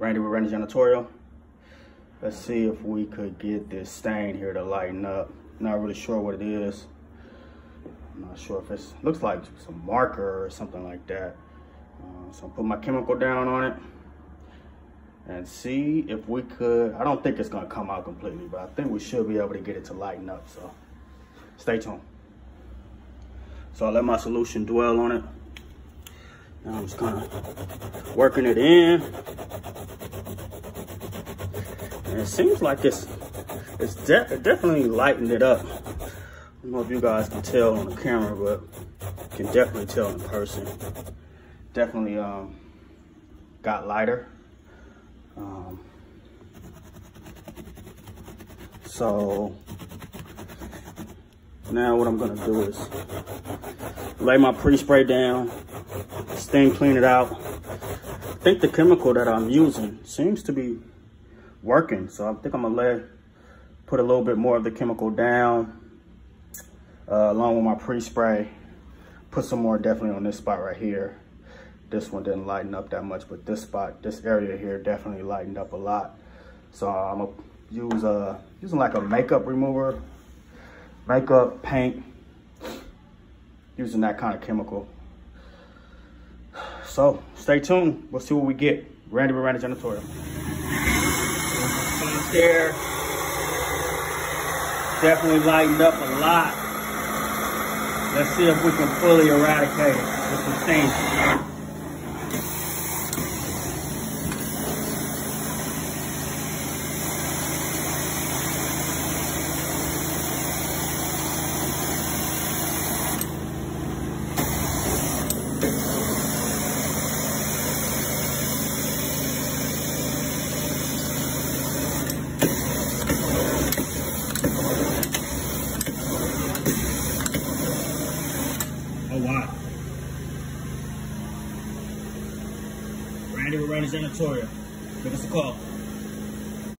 Randy with Randy Janitorial. Let's see if we could get this stain here to lighten up. Not really sure what it is. I'm not sure if it looks like some marker or something like that. Uh, so I'll put my chemical down on it and see if we could, I don't think it's gonna come out completely, but I think we should be able to get it to lighten up, so stay tuned. So I let my solution dwell on it. Now I'm just kind of working it in. And it seems like it's, it's de it definitely lightened it up. I don't know if you guys can tell on the camera, but can definitely tell in person. Definitely um, got lighter. Um, so now what I'm gonna do is lay my pre-spray down, steam clean it out. I think the chemical that I'm using seems to be working. So I think I'm gonna let, put a little bit more of the chemical down uh, along with my pre-spray. Put some more definitely on this spot right here. This one didn't lighten up that much, but this spot, this area here definitely lightened up a lot. So I'm gonna use a, using like a makeup remover, makeup, paint, using that kind of chemical. So stay tuned. We'll see what we get. Randy with Randy There. Definitely lightened up a lot. Let's see if we can fully eradicate it with some stain. Randy with Randy Janitorial. Give us a call.